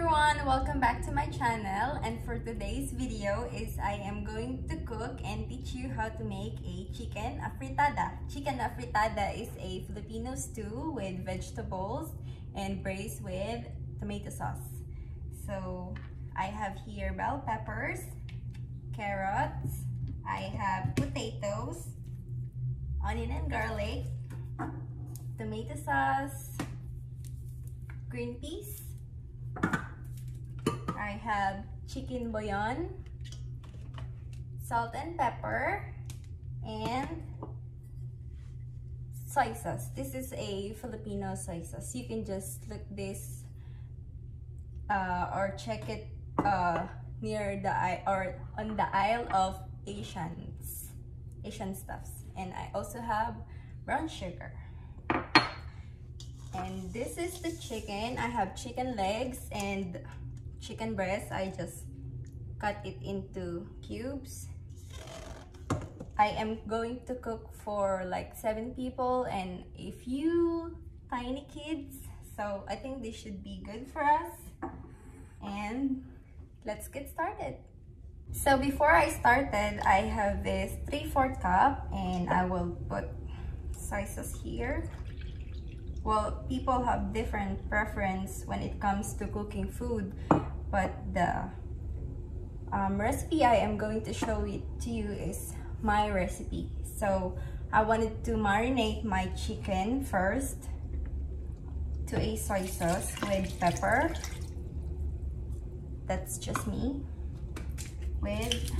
everyone! Welcome back to my channel and for today's video is I am going to cook and teach you how to make a chicken afritada. Chicken afritada is a Filipino stew with vegetables and braised with tomato sauce. So I have here bell peppers, carrots, I have potatoes, onion and garlic, tomato sauce, green peas, I have chicken bouillon, salt and pepper, and soy sauce. This is a Filipino soy sauce. You can just look this uh, or check it uh, near the or on the aisle of Asians, Asian stuffs. And I also have brown sugar. And this is the chicken. I have chicken legs and chicken breast. I just cut it into cubes. I am going to cook for like seven people and a few tiny kids. So I think this should be good for us. And let's get started. So before I started, I have this 3 4 cup and I will put sizes here well people have different preference when it comes to cooking food but the um, recipe I am going to show it to you is my recipe. So I wanted to marinate my chicken first to a soy sauce with pepper. That's just me. With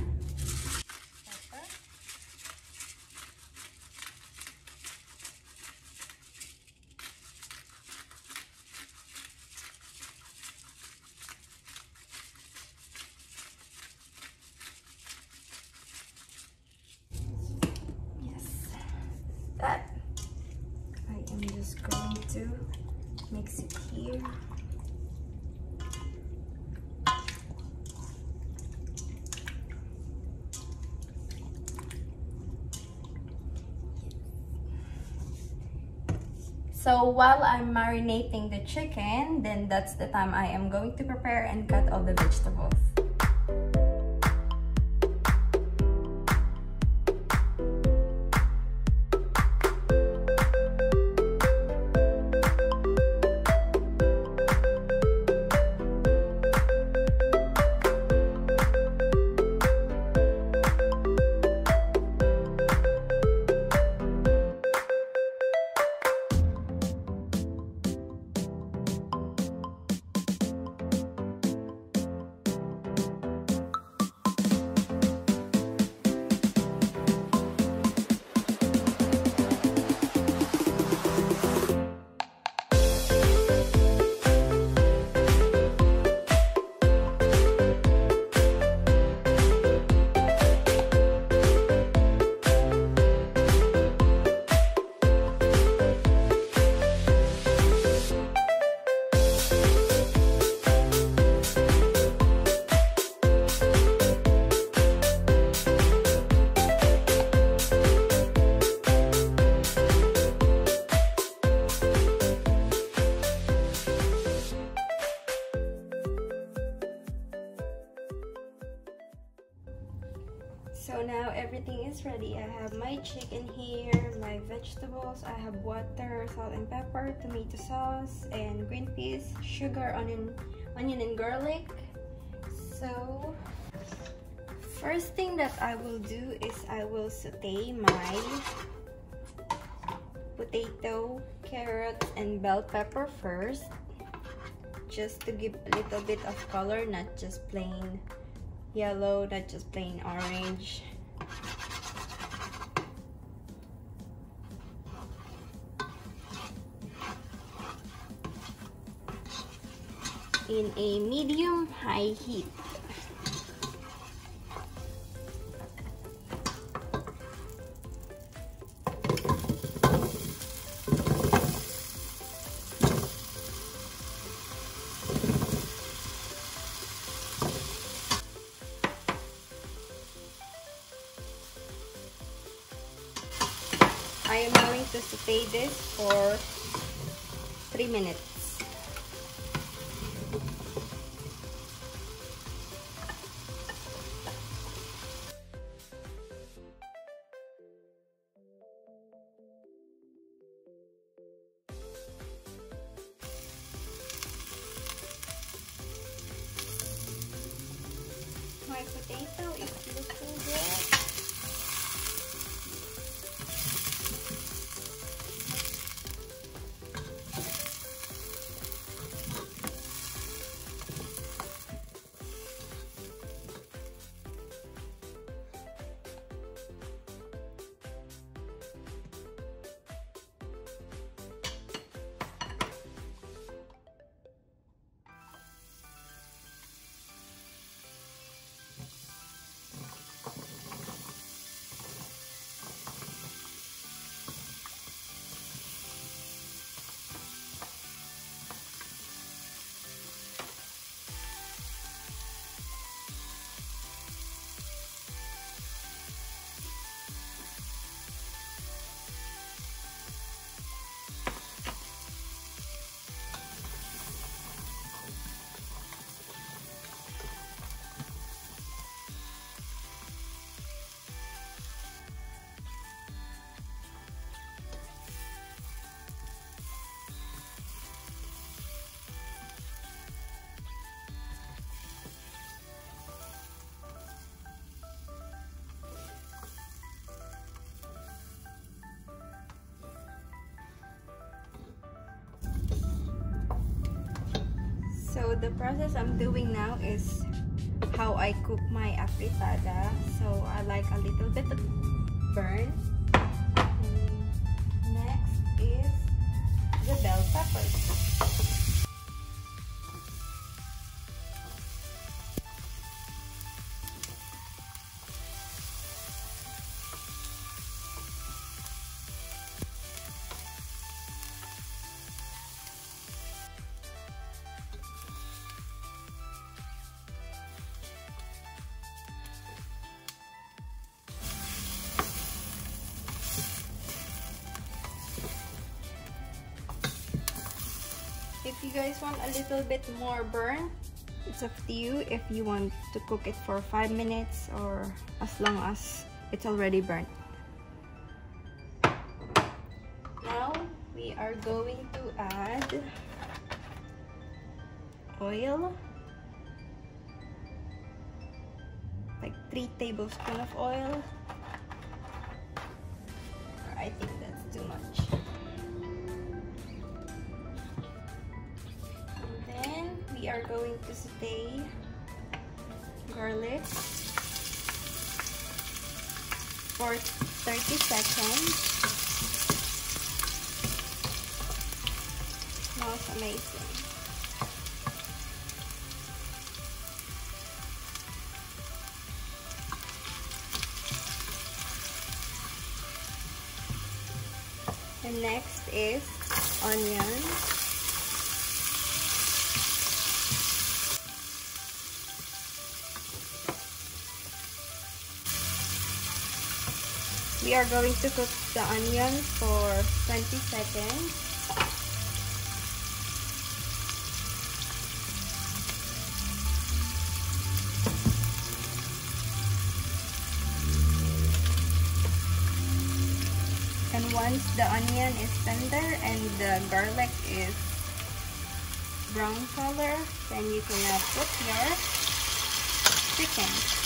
mix it here. So while I'm marinating the chicken, then that's the time I am going to prepare and cut all the vegetables. So now everything is ready. I have my chicken here, my vegetables. I have water, salt and pepper, tomato sauce, and green peas, sugar, onion, onion and garlic. So first thing that I will do is I will saute my potato, carrot, and bell pepper first. Just to give a little bit of color, not just plain yellow, not just plain orange. In a medium high heat. to saute this for 3 minutes. My potato is looking good. The process I'm doing now is how I cook my afritada. So I like a little bit of burn. And next is the bell peppers. Guys want a little bit more burn, it's up to you if you want to cook it for 5 minutes or as long as it's already burnt. Now, we are going to add oil. Like 3 tablespoons of oil. I think that's too much. Are going to saute garlic for 30 seconds. Smells amazing. And next is onions. We are going to cook the onion for 20 seconds. And once the onion is tender and the garlic is brown color, then you can now your chicken.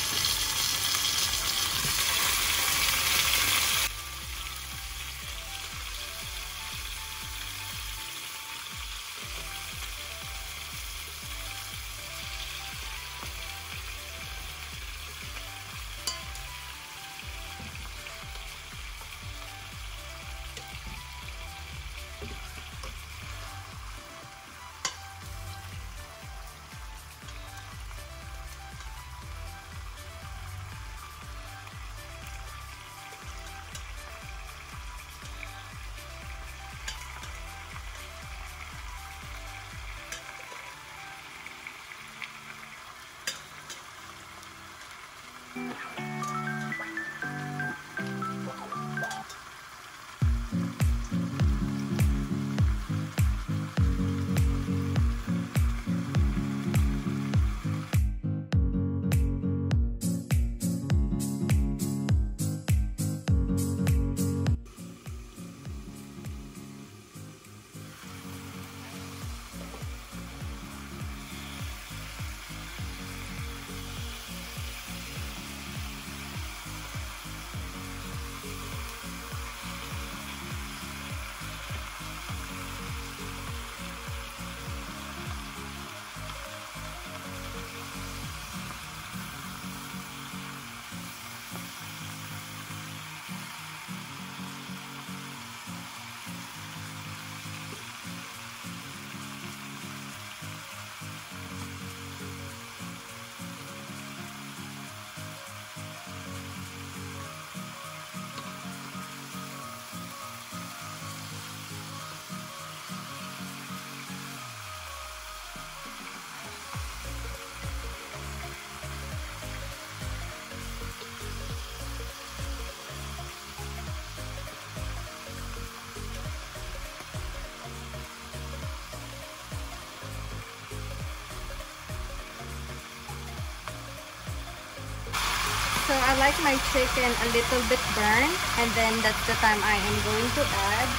So I like my chicken a little bit burnt and then that's the time I am going to add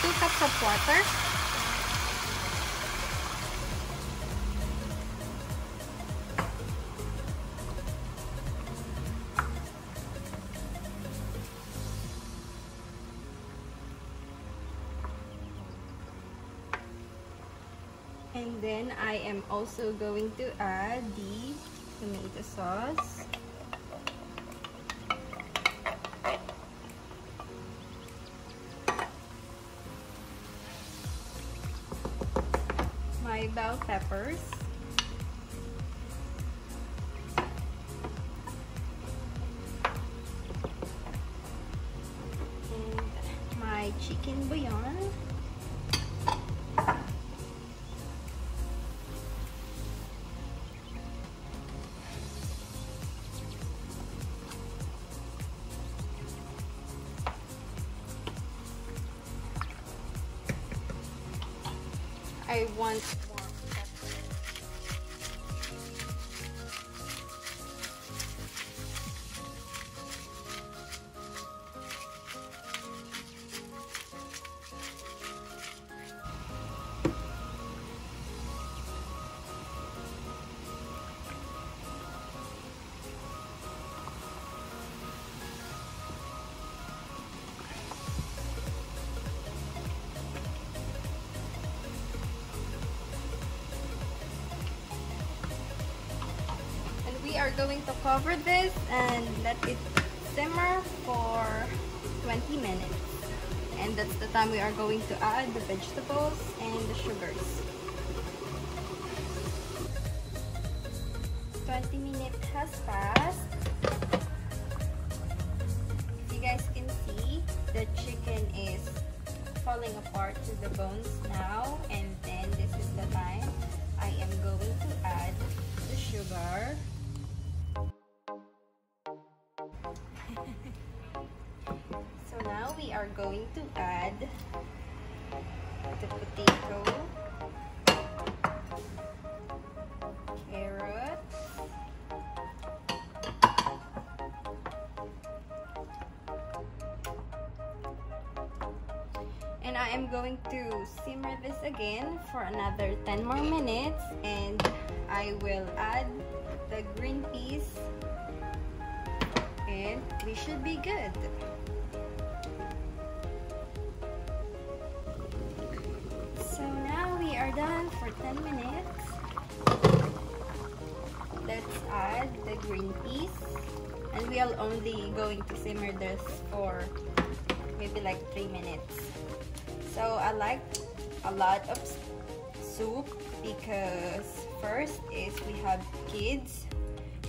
2 cups of water. And then I am also going to add the tomato sauce. My bell peppers. Want And we are going to cover this and let it simmer for 20 minutes. And that's the time we are going to add the vegetables and the sugars. 20 minutes has passed. You guys can see, the chicken is falling apart to the bones now. And then this is the time I am going to add the sugar. Going to add the potato, carrot, and I am going to simmer this again for another 10 more minutes and I will add the green peas and we should be good. 10 minutes. Let's add the green peas and we are only going to simmer this for maybe like 3 minutes. So I like a lot of soup because first is we have kids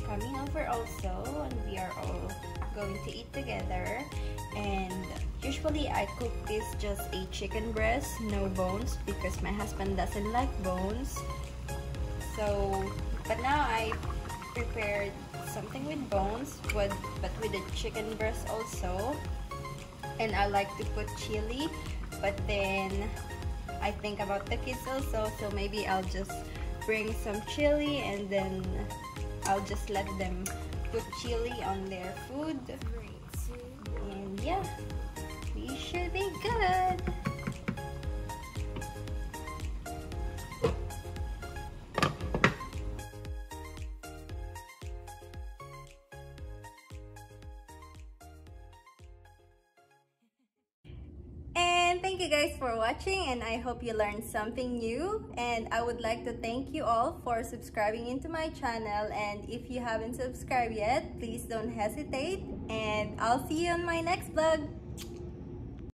coming over also and we are all going to eat together. And usually I cook this just a chicken breast no bones because my husband doesn't like bones. So but now I prepared something with bones but, but with the chicken breast also. And I like to put chili but then I think about the kids also so maybe I'll just bring some chili and then I'll just let them put chili on their food. And yeah we should be good watching and I hope you learned something new. And I would like to thank you all for subscribing into my channel. And if you haven't subscribed yet please don't hesitate. And I'll see you on my next vlog